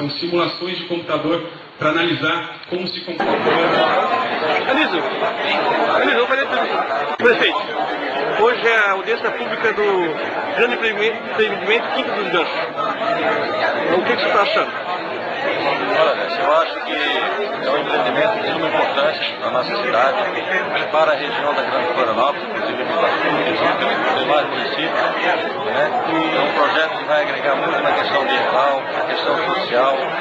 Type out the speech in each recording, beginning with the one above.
São simulações de computador para analisar como se comporta. Anísio, Anísio, prefeito, hoje é a audiência pública do grande empreendimento Quinta dos Ganchos. O que, que você está achando? Olha, eu acho que é um empreendimento de suma importância na nossa cidade, para a região da Grande Florianópolis, inclusive para demais municípios. Né? É um projeto que vai agregar muito na questão ambiental,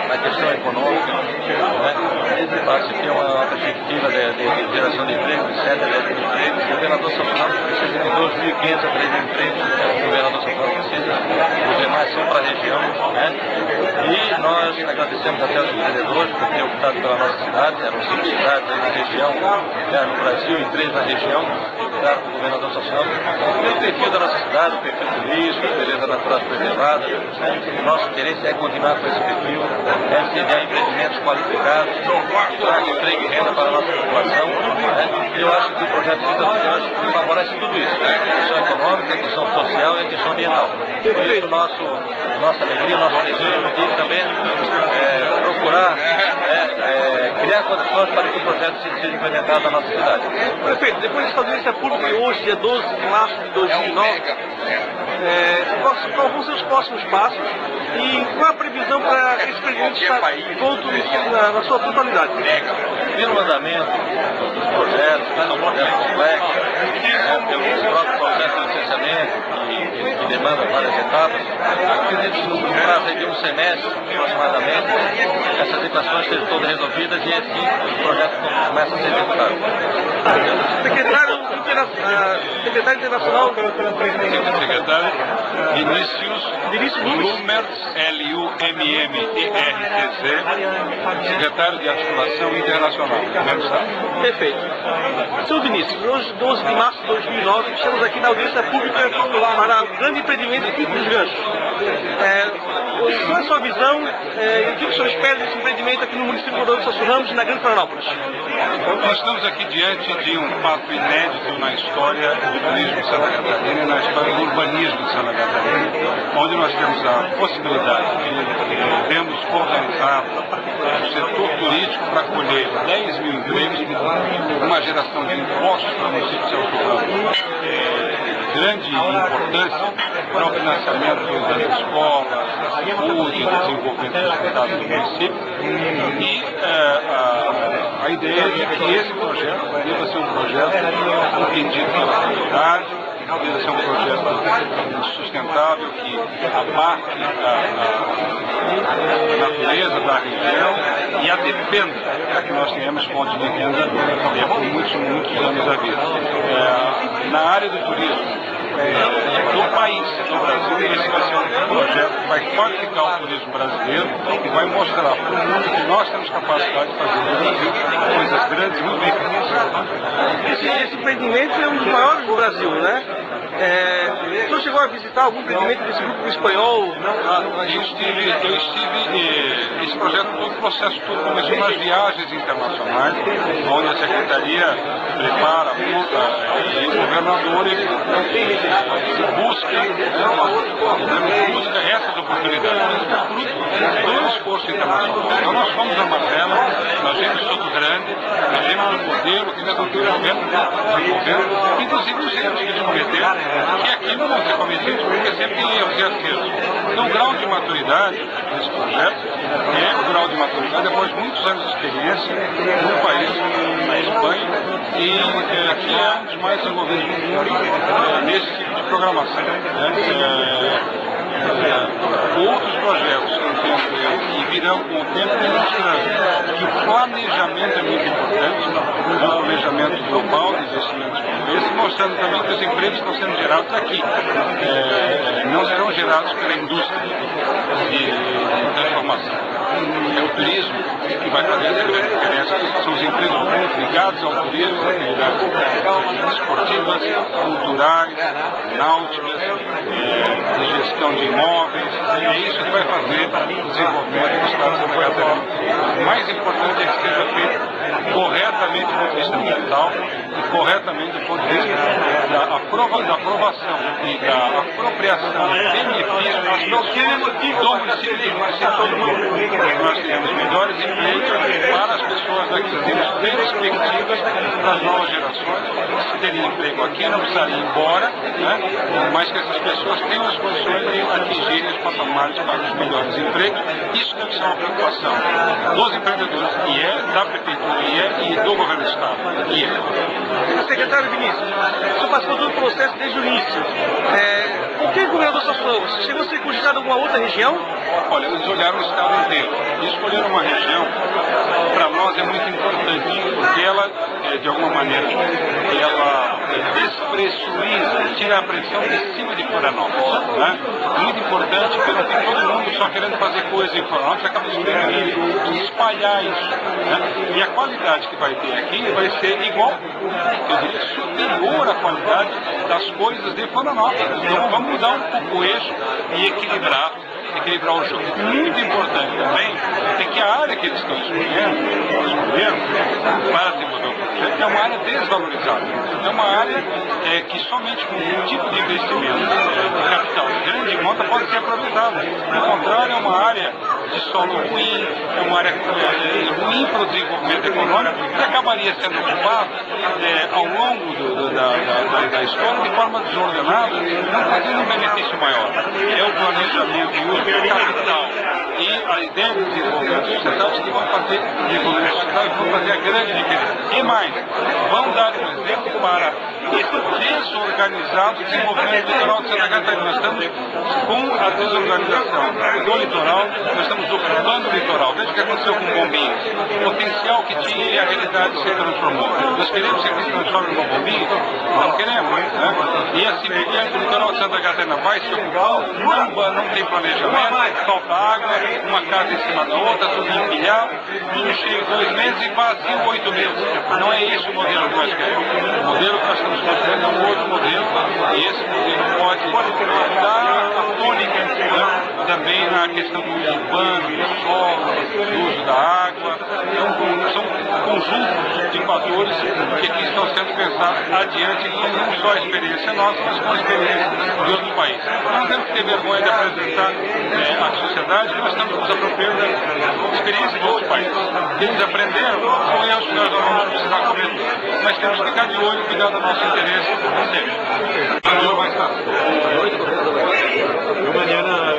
na questão econômica. Né? Acho que tem uma perspectiva de, de, de geração de emprego, de 7 a 10 mil empregos. O governador São Paulo precisa de 2.500 a 3 mil empregos. O governador São Paulo precisa. Os demais são para a região. Né? Nós agradecemos até os empreendedores por terem optado pela nossa cidade. Eram cinco cidades aí na região, né, no Brasil e três na região. Obrigado para o governador social. Pelo perfil da nossa cidade, o perfil turístico, a beleza natural preservada. Né? Nosso interesse é continuar com esse perfil, é sediar empreendimentos qualificados, que tragam emprego e renda para a nossa população. Né? Eu acho que o projeto Cidade favorece tudo isso. Né? A questão econômica, a questão social e a questão ambiental. Por isso, nosso, nossa alegria, nosso desejo de também é, procurar é, é, criar condições para que o projeto seja implementado na nossa cidade. Prefeito, depois dessa audiência pública hoje, dia 12 de março de 2009, é, quais vão ser os próximos passos e qual a previsão para esse empreendimento estar pronto na, na sua totalidade? Pelo andamento dos projetos, são projetos complexos, né, pelo próprio processo de licenciamento, que, demanda várias etapas, acredito que no prazo de um semestre aproximadamente, essas equações sejam todas resolvidas e assim o projeto começa a ser executado. Secretário, secretário internacional. Secretário Vinícius Lumertz, L-U-M-M-E-R-T-Z, secretário de Articulação Internacional. Perfeito. Senhor Vinícius, hoje, 12 de março de 2009, estamos aqui na audiência pública para o grande empreendimento dos Ganchos. Sua visão é, e o que o senhor espera desse empreendimento aqui no município de Rodolfo Sassu Ramos, na Grande Florianópolis? Nós estamos aqui diante de um fato inédito na história do turismo de Santa Catarina e na história do urbanismo de Santa Catarina, onde nós temos a possibilidade de podemos organizar o setor turístico para colher 10 mil empregos, uma geração de impostos para o município de Celso Ramos, grande importância para o financiamento das escolas, saúde, desenvolvimento do município. E é, a, ideia é que esse projeto deva ser um projeto entendido pela comunidade, deve ser um projeto sustentável que abarque a, natureza da região e a defenda para que nós tenhamos fontes de renda é, por muitos, muitos anos a vida. É, na área do turismo, país, do Brasil, esse vai ser um projeto que vai qualificar o turismo brasileiro e vai mostrar para o mundo que nós temos capacidade de fazer no Brasil coisas grandes e muito feitas. Esse, esse empreendimento é um dos maiores do Brasil, né? É, o senhor chegou a visitar algum empreendimento desse grupo espanhol? Ah, eu estive, eu estive esse projeto, todo o processo todo começou nas viagens internacionais, onde a Secretaria prepara, monta, e o governador ele, busca, né, busca essas oportunidades, fruto do esforço internacional. Então nós fomos a Marcela, nós vimos Soto Grande, nós vimos o modelo que está desenvolvendo, inclusive os erros que eles cometeram, que aqui não vão ser cometidos porque sempre erros e acertos. Então o grau de maturidade desse projeto é o grau de maturidade após muitos anos de experiência no país, na Espanha, e é, que é um dos mais envolvidos é, nesse tipo de programação. Né? É, outros projetos que virão com o tempo demonstrando que o planejamento é muito importante, o planejamento global de investimentos como esse, mostrando também que os empregos estão sendo gerados aqui, é, não serão gerados pela indústria de transformação. É o turismo que vai fazer essa grande diferença. São os empregos ligados ao turismo, atividades esportivas, culturais, é, de gestão de imóveis. É isso que vai fazer o desenvolvimento do Estado de Santa Catarina. O mais importante é que seja feito corretamente do ponto de vista ambiental e corretamente do ponto de vista aprova, da aprovação e da apropriação de benefícios do município Nós temos melhores empregos para as pessoas daqui, temos perspectivas para as novas gerações, se terem emprego aqui, não precisarem ir embora, né? mas que essas pessoas tenham as condições de atingirem os patamares para os melhores empregos. Isso deve ser uma preocupação dos empreendedores, é, da Prefeitura, e é, e do Governo do Estado. E é. Secretário Vinícius, passou todo o processo desde o início. É, por que o governador só falou? Chegou a ser cogitado alguma outra região? Olha, eles olharam o estado inteiro e escolheram uma região, para nós é muito importante, porque ela, é, de alguma maneira, ela é, despressuriza, tira a pressão de cima de Florianópolis. Né? Muito importante, porque tem todo mundo só querendo fazer coisa em Florianópolis, acaba espremendo e espalhar isso. Né? E a qualidade que vai ter aqui vai ser igual, eu diria, à qualidade das coisas de Florianópolis. Então vamos mudar um pouco o eixo e equilibrar equilibrar o jogo. Muito importante também é que a área que eles estão escolhendo, escolhendo para desenvolver o projeto é uma área desvalorizada. É uma área é, que somente com um tipo de investimento de capital de grande monta pode ser aproveitada. Ao contrário, é uma área de solo ruim, é uma área é, ruim para o desenvolvimento econômico que acabaria sendo ocupada é, ao longo do, do, da, da, da, história de forma desordenada, não trazendo um benefício maior. É o planejamento e uso do capital e a ideia de desenvolvimento sustentável que vão fazer desenvolvimento sustentável vão fazer a grande diferença. E mais, vão dar um exemplo para desorganizado desenvolvimento do litoral de Santa Catarina. Nós estamos com a desorganização do litoral, nós estamos ocupando o litoral. Veja o que aconteceu com o Bombinho. O potencial que tinha e a realidade se transformou. Nós queremos que se transforme no Bombinho? Não queremos. Né? E assim, o litoral de Santa Catarina vai se ocupar, não, não tem planejamento, falta água, uma casa em cima da outra, tudo empilhado, tudo cheio dois meses e vazio oito meses. Não é esse o modelo que nós queremos. O modelo que nós estamos construindo é um outro modelo, e esse modelo pode dar a tônica né? também na questão do urbano, do solo, do uso da água. Então, são conjuntos de fatores que aqui estão sendo pensados adiante com não só a experiência nossa, mas com a experiência de outros países. Não temos que ter vergonha de apresentar é, à sociedade que nós estamos nos apropriando da experiência de outros países. Eles aprenderam, são erros que nós não vamos precisar cometer, mas temos que ficar de olho e cuidar do nosso interesse sempre. Valeu, mais tarde. Mañana,